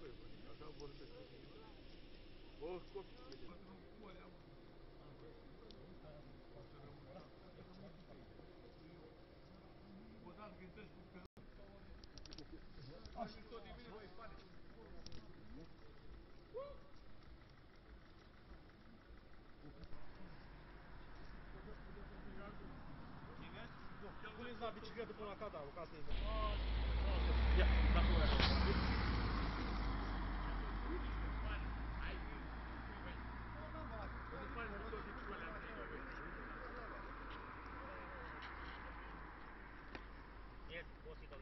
băi, bă, așa vorbesc cu tine. O copii. Așa tot din mine mai spate. Puneți la bicicletă până la cadavru, ca să-i Ia, da, possible.